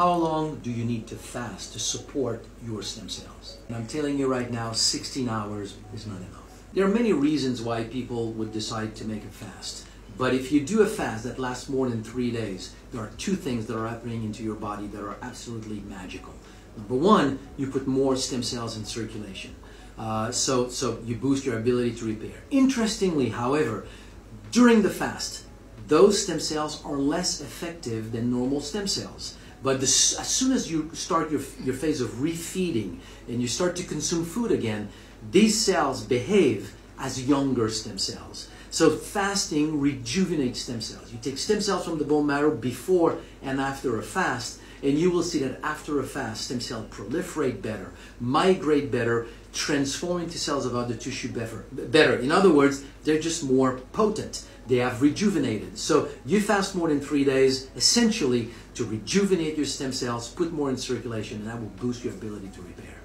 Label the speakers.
Speaker 1: how long do you need to fast to support your stem cells? And I'm telling you right now, 16 hours is not enough. There are many reasons why people would decide to make a fast. But if you do a fast that lasts more than three days, there are two things that are happening into your body that are absolutely magical. Number one, you put more stem cells in circulation. Uh, so, so you boost your ability to repair. Interestingly, however, during the fast, those stem cells are less effective than normal stem cells. But as soon as you start your, your phase of refeeding and you start to consume food again, these cells behave as younger stem cells. So fasting rejuvenates stem cells. You take stem cells from the bone marrow before and after a fast, and you will see that after a fast, stem cells proliferate better, migrate better, transform into cells of other tissue better. better. In other words, they're just more potent. They have rejuvenated. So you fast more than three days, essentially to rejuvenate your stem cells, put more in circulation, and that will boost your ability to repair.